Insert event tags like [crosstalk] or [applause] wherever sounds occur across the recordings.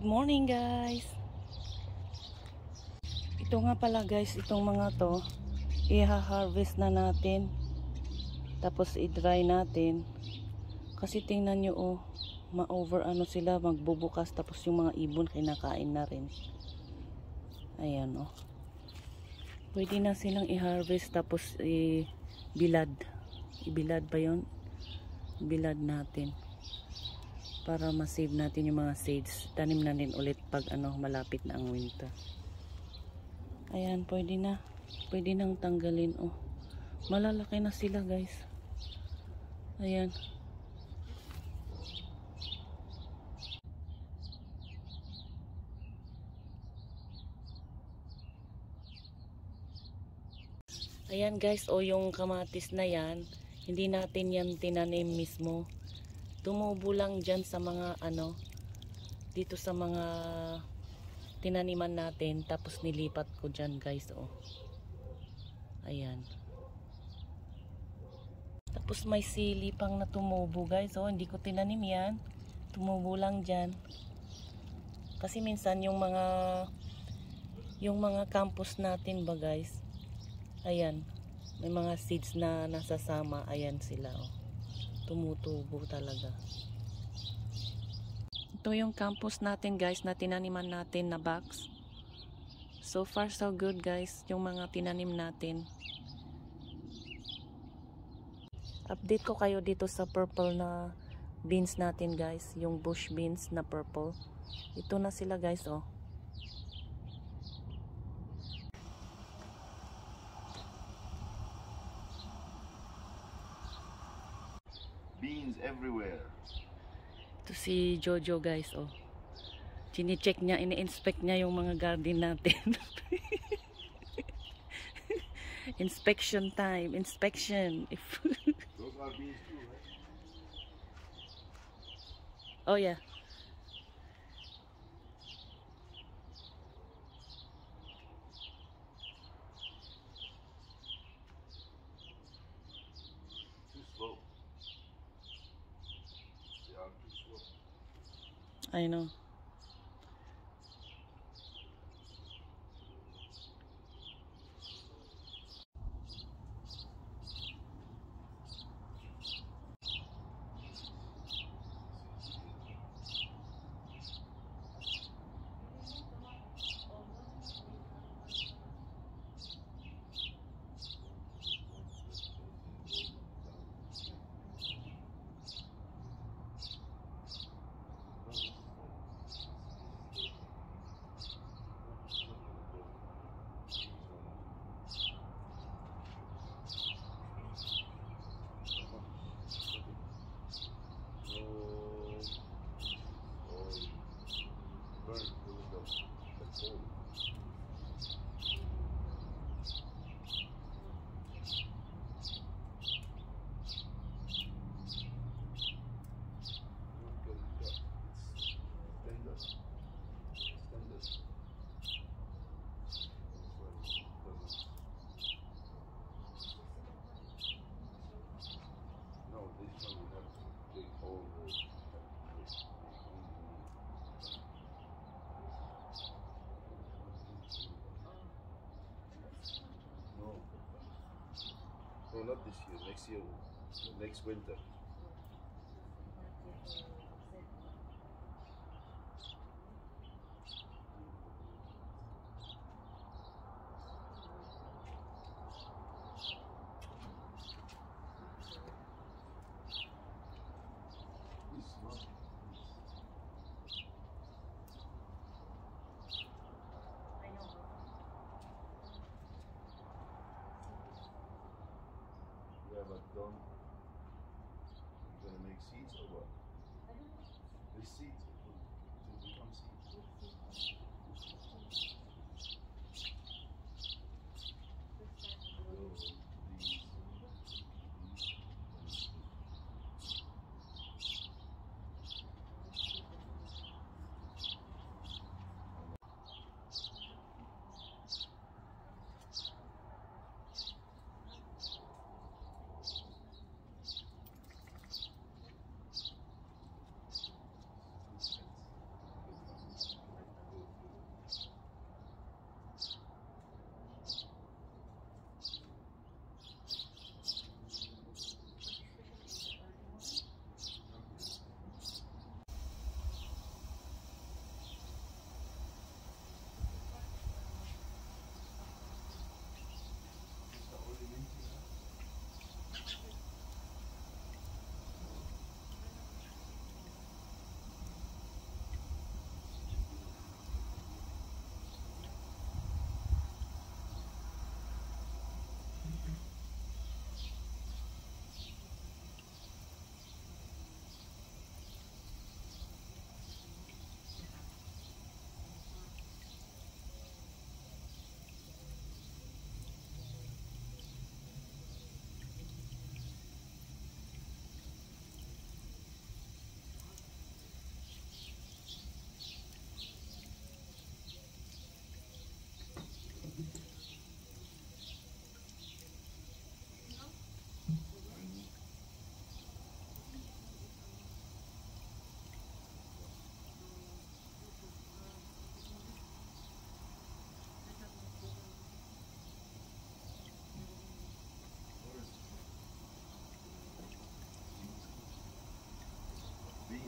Good morning guys. Ito nga pala guys, itong mga to, iha-harvest na natin. Tapos i-dry natin. Kasi tingnan nyo oh, ma-over ano sila, magbubukas tapos yung mga ibon kinakain na rin. Ayan oh. Pwede na silang i-harvest tapos i-bilad. I-bilad ba yon? Bilad natin para ma-save natin yung mga seeds. Tanim na din ulit pag ano malapit na ang winter. Ayan, pwede na. Pwede nang tanggalin. Oh. Malalaki na sila, guys. Ayan. Ayan guys, oh, yung kamatis na yan, hindi natin yan tinanim mismo tumubo lang dyan sa mga ano dito sa mga tinaniman natin. Tapos nilipat ko dyan guys oh. Ayan. Tapos may sili pang na tumubo guys oh. Hindi ko tinanim yan. Tumubo lang dyan. Kasi minsan yung mga yung mga campus natin ba guys? Ayan. May mga seeds na nasasama. Ayan sila oh tumutubo talaga. Ito yung campus natin guys na tinaniman natin na box. So far so good guys yung mga tinanim natin. Update ko kayo dito sa purple na beans natin guys. Yung bush beans na purple. Ito na sila guys oh. Everywhere. Ito si Jojo guys, oh. Chine-check niya, ini-inspect niya yung mga garden natin. [laughs] inspection time, inspection. If Those are beans too, right? oh yeah. Too slow. They are too slow. I know. Not this year. Next year. Next winter.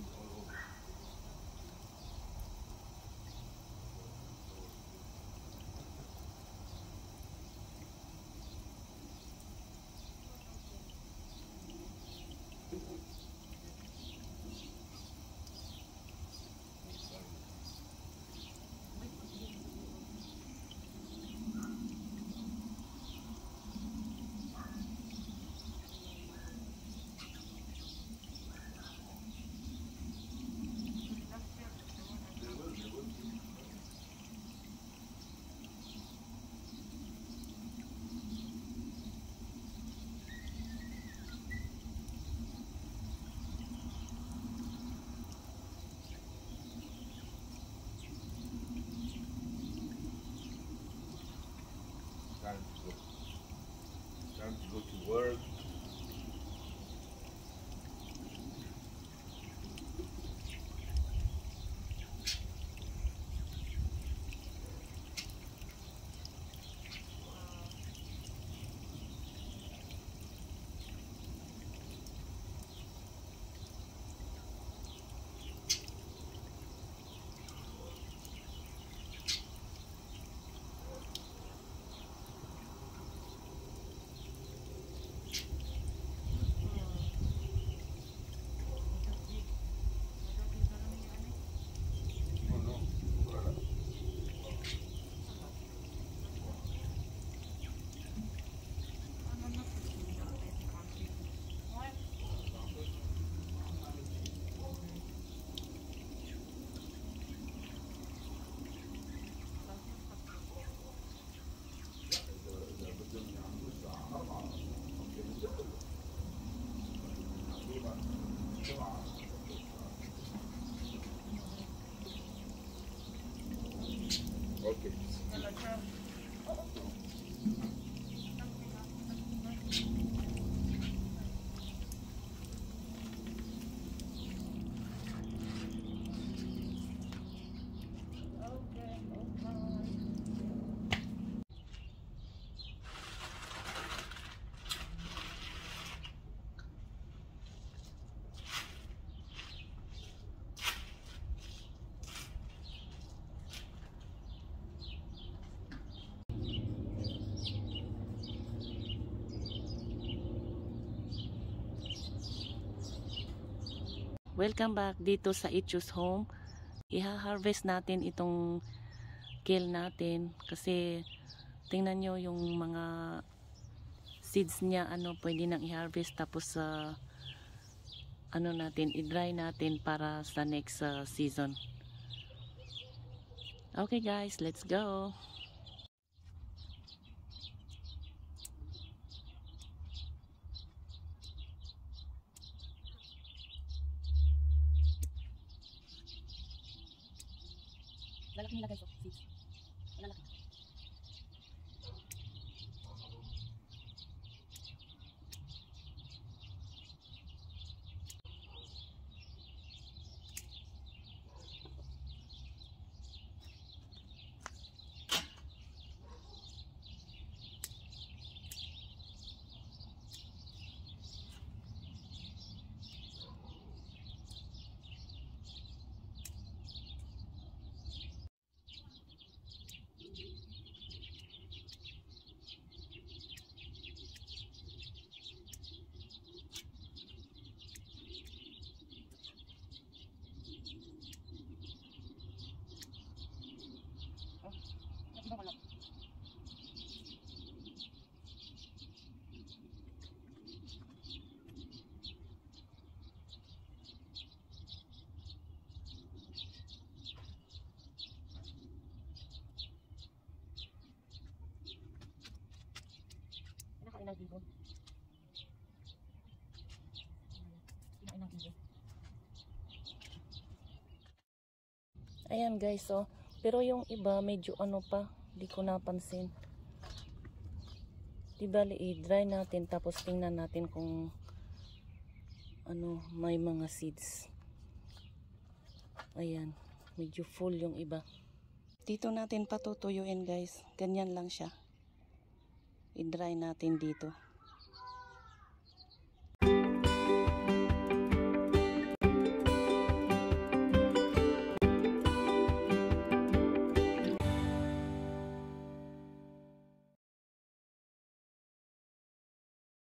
Thank you. To go to work. Welcome back dito sa Ichus Home. Iha-harvest natin itong kale natin kasi tingnan nyo yung mga seeds niya ano pwede nang i-harvest tapos sa ano natin i-dry natin para sa next uh, season. Okay guys, let's go. Lalaki nila guys, oh, seeds. Lalaki. Kinakain ng ibon. Kinain ng ibon. Ayan guys, oh. Pero yung iba, medyo ano pa, di ko napansin. Di bali, i-dry natin tapos tingnan natin kung ano, may mga seeds. Ayan, medyo full yung iba. Dito natin patutuyuin guys. Ganyan lang siya. I-dry natin dito.